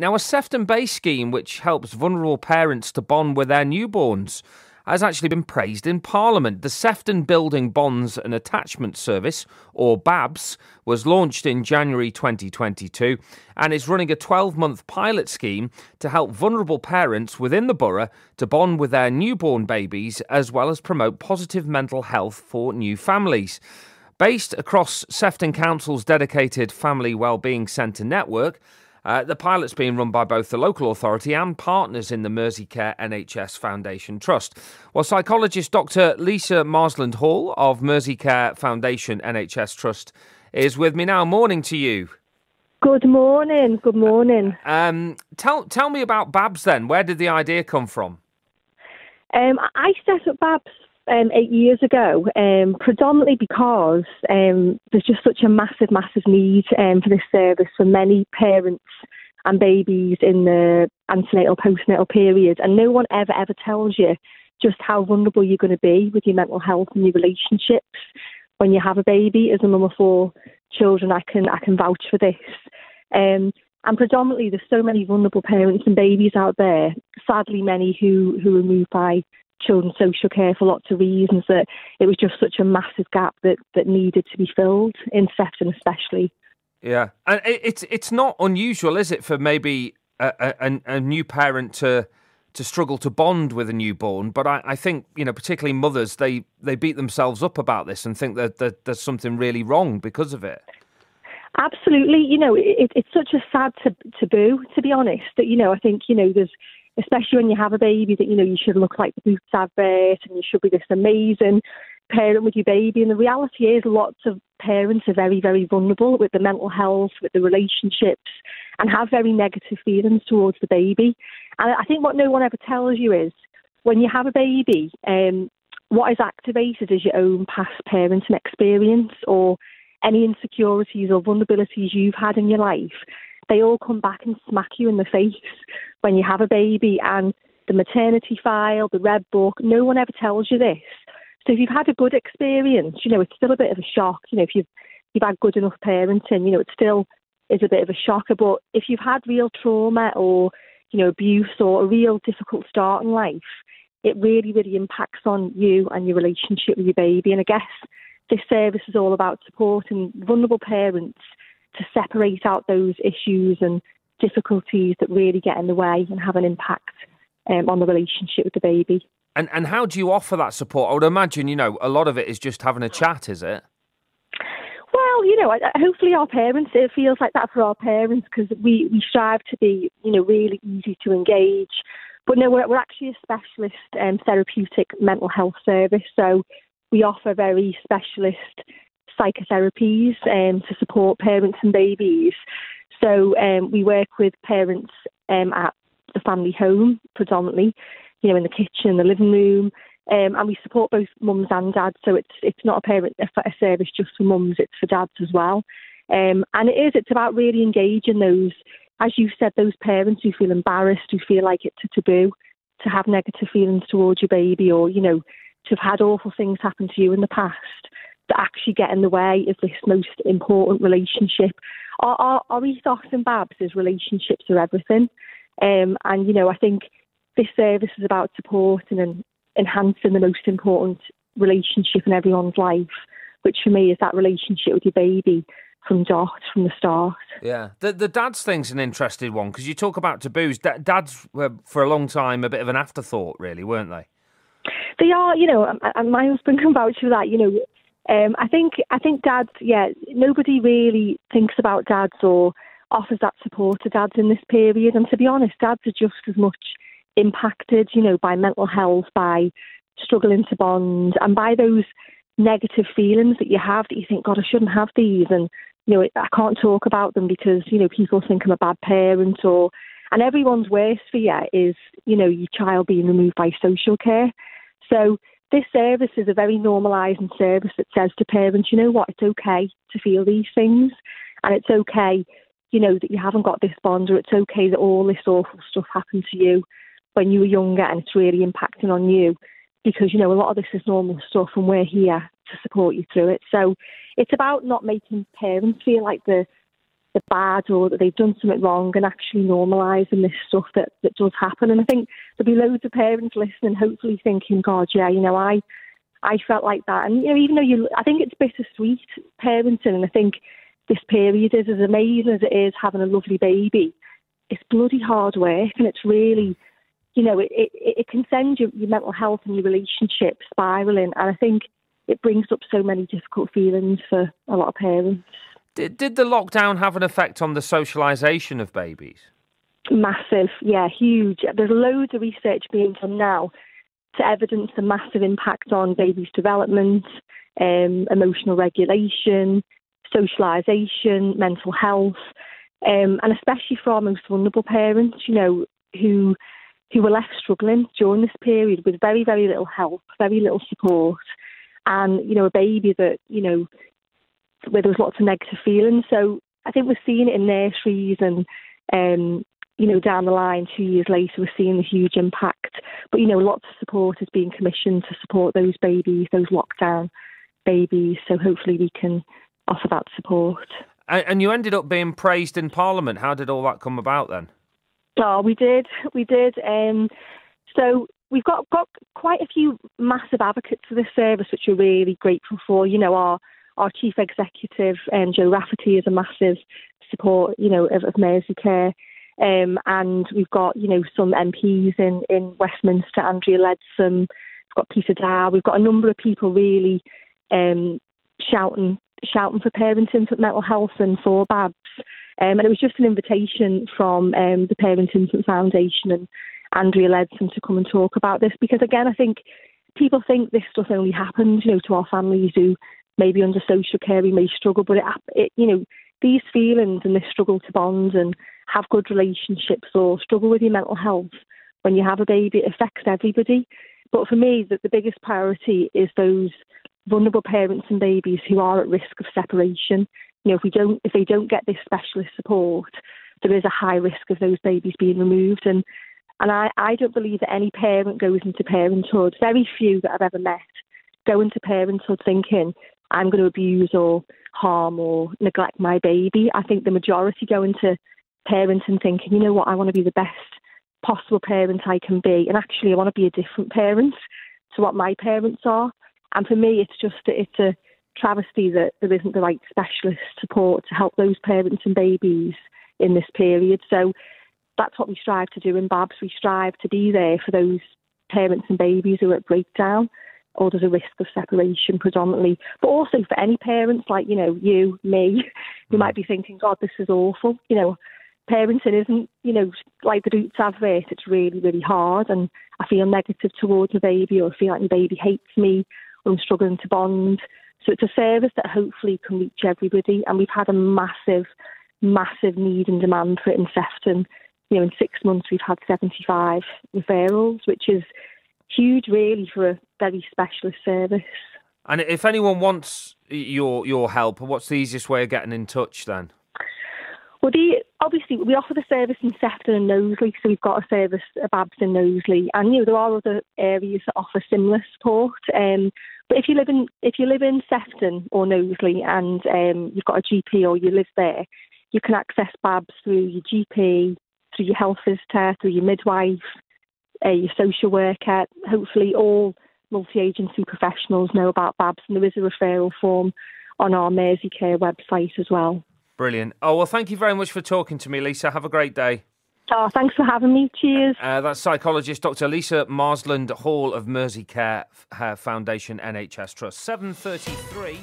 Now, a Sefton Bay scheme which helps vulnerable parents to bond with their newborns has actually been praised in Parliament. The Sefton Building Bonds and Attachment Service, or BABS, was launched in January 2022 and is running a 12 month pilot scheme to help vulnerable parents within the borough to bond with their newborn babies as well as promote positive mental health for new families. Based across Sefton Council's dedicated Family Wellbeing Centre network, uh, the pilot's being run by both the local authority and partners in the Merseycare NHS Foundation Trust. Well, psychologist Dr. Lisa Marsland Hall of Merseycare Foundation NHS Trust is with me now. Morning to you. Good morning. Good morning. Um, tell tell me about Babs then. Where did the idea come from? Um, I set up Babs um, eight years ago, um, predominantly because um, there's just such a massive, massive need um, for this service for many parents and babies in the antenatal, postnatal period. And no one ever, ever tells you just how vulnerable you're going to be with your mental health and your relationships when you have a baby. As a mum of four children, I can I can vouch for this. Um, and predominantly, there's so many vulnerable parents and babies out there. Sadly, many who who are moved by children's social care for lots of reasons that it was just such a massive gap that, that needed to be filled in Sefton especially. Yeah, and it's it's not unusual, is it, for maybe a, a, a new parent to to struggle to bond with a newborn. But I, I, think, you know, particularly mothers, they, they beat themselves up about this and think that, that there's something really wrong because of it. Absolutely. You know, it, it's such a sad taboo, to be honest, that, you know, I think, you know, there's especially when you have a baby, that you know you should look like the Boots advert and you should be this amazing parent with your baby. And the reality is, lots of parents are very, very vulnerable with the mental health, with the relationships, and have very negative feelings towards the baby. And I think what no one ever tells you is when you have a baby, um, what is activated is your own past parenting experience or any insecurities or vulnerabilities you've had in your life they all come back and smack you in the face when you have a baby and the maternity file, the red book, no one ever tells you this. So if you've had a good experience, you know, it's still a bit of a shock. You know, if you've you've had good enough parenting, you know, it still is a bit of a shocker. But if you've had real trauma or, you know, abuse or a real difficult start in life, it really, really impacts on you and your relationship with your baby. And I guess this service is all about supporting vulnerable parents to separate out those issues and difficulties that really get in the way and have an impact um, on the relationship with the baby. And and how do you offer that support? I would imagine you know a lot of it is just having a chat, is it? Well, you know, hopefully our parents it feels like that for our parents because we we strive to be you know really easy to engage. But no, we're, we're actually a specialist um, therapeutic mental health service, so we offer very specialist psychotherapies um, to support parents and babies. So um, we work with parents um, at the family home predominantly, you know, in the kitchen, the living room, um, and we support both mums and dads. So it's it's not a parent a service just for mums; it's for dads as well. Um, and it is it's about really engaging those, as you said, those parents who feel embarrassed, who feel like it's a taboo to have negative feelings towards your baby, or you know, to have had awful things happen to you in the past that actually get in the way of this most important relationship. Our, our, our ethos in Babs is relationships are everything. Um, and, you know, I think this service is about supporting and enhancing the most important relationship in everyone's life, which for me is that relationship with your baby from dot from the start. Yeah, the the dad's thing's an interesting one because you talk about taboos. dads were for a long time a bit of an afterthought, really, weren't they? They are, you know, and my husband can vouch for that. You know, um, I think I think dads, yeah, nobody really thinks about dads or offers that support to dads in this period. And to be honest, dads are just as much impacted, you know, by mental health, by struggling to bond, and by those negative feelings that you have that you think, God, I shouldn't have these, and you know, I can't talk about them because you know people think I'm a bad parent, or and everyone's worst fear is, you know, your child being removed by social care. So this service is a very normalising service that says to parents, you know what, it's okay to feel these things, and it's okay, you know, that you haven't got this bond, or it's okay that all this awful stuff happened to you when you were younger, and it's really impacting on you, because you know a lot of this is normal stuff, and we're here to support you through it. So it's about not making parents feel like the they're bad or that they've done something wrong and actually normalising this stuff that, that does happen. And I think there'll be loads of parents listening, hopefully thinking, God, yeah, you know, I I felt like that. And you know, even though you, I think it's bittersweet parenting, and I think this period is as amazing as it is having a lovely baby. It's bloody hard work, and it's really, you know, it it, it can send your, your mental health and your relationship spiraling. And I think it brings up so many difficult feelings for a lot of parents. Did, did the lockdown have an effect on the socialisation of babies? Massive, yeah, huge. There's loads of research being done now to evidence the massive impact on babies' development, um, emotional regulation, socialisation, mental health, um, and especially for our most vulnerable parents, you know, who who were left struggling during this period with very, very little help, very little support, and you know, a baby that you know where there was lots of negative feelings. So I think we're seeing it in nurseries and um, you know, down the line, two years later, we're seeing the huge impact. But, you know, lots of support is being commissioned to support those babies, those lockdown babies. So hopefully we can offer that support. And you ended up being praised in Parliament. How did all that come about then? Oh, we did. We did. Um, so we've got, got quite a few massive advocates for this service, which we're really grateful for. You know, our our chief executive, um, Joe Rafferty, is a massive support, you know, of, of Merseycare. Um, and we've got, you know, some MPs in, in Westminster, Andrea Leadsom, we've got Peter Dowd, we've got a number of people really um, shouting shouting for parenting, for mental health and for BABS. Um, and it was just an invitation from um, the Parent Infant Foundation and Andrea Leadsom to come and talk about this because, again, I think people think this stuff only happens, you know, to our families who maybe under social care we may struggle, but it, it you know, these feelings and this struggle to bond and have good relationships or struggle with your mental health when you have a baby, it affects everybody. But for me, the, the biggest priority is those vulnerable parents and babies who are at risk of separation. You know, if we don't, if they don't get this specialist support, there is a high risk of those babies being removed. And and I, I don't believe that any parent goes into parenthood. Very few that I've ever met go into parenthood thinking I'm going to abuse or harm or neglect my baby. I think the majority go into parents and thinking, you know what, I want to be the best possible parent I can be, and actually I want to be a different parent to what my parents are. And for me, it's just that it's a travesty that there isn't the right specialist support to help those parents and babies in this period. So that's what we strive to do in BABS. We strive to be there for those parents and babies who are at breakdown or there's a risk of separation predominantly, but also for any parents like, you know, you, me, who might be thinking, God, this is awful. You know, parenting isn't, you know, like the Boots advert, it's really, really hard and I feel negative towards the baby or I feel like my baby hates me or I'm struggling to bond. So it's a service that hopefully can reach everybody and we've had a massive, massive need and demand for it in Sefton. You know, in six months we've had 75 referrals, which is huge really for a very specialist service. And if anyone wants your your help, what's the easiest way of getting in touch then? Well, the, obviously we offer the service in Sefton and Knowsley, so we've got a service at Babs in Knowsley, and you know there are other areas that offer similar support. Um, but if you live in if you live in Sefton or Knowsley and um, you've got a GP or you live there, you can access Babs through your GP, through your health visitor, through your midwife, uh, your social worker. Hopefully, all multi-agency professionals know about Babs, and there is a referral form on our Merseycare website as well. Brilliant. Oh, well, thank you very much for talking to me, Lisa. Have a great day. Oh, thanks for having me. Cheers. Uh, that's psychologist Dr. Lisa Marsland Hall of Merseycare Foundation NHS Trust. 733.